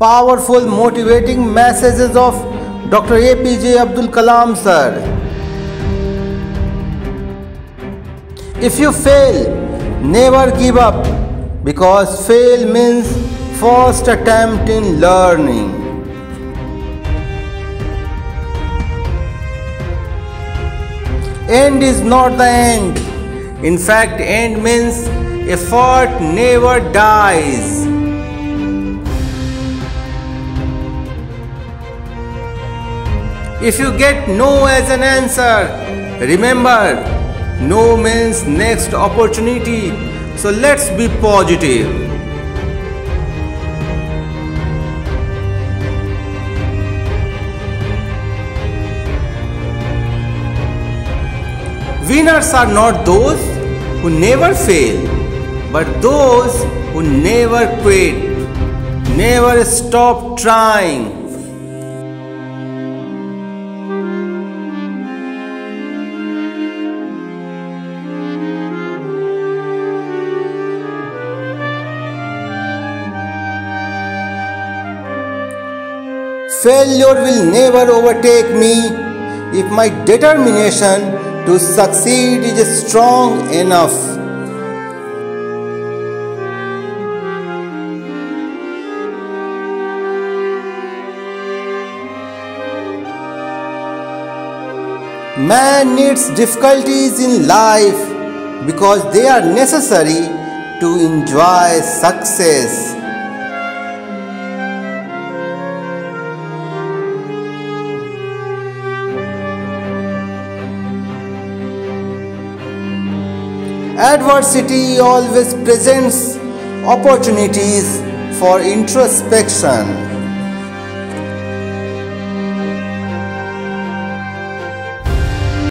powerful motivating messages of Dr. APJ Abdul Kalam sir. If you fail, never give up because fail means first attempt in learning. End is not the end. In fact, end means effort never dies. If you get no as an answer, remember, no means next opportunity. So let's be positive. Winners are not those who never fail, but those who never quit, never stop trying. Failure will never overtake me if my determination to succeed is strong enough. Man needs difficulties in life because they are necessary to enjoy success. Adversity always presents opportunities for introspection.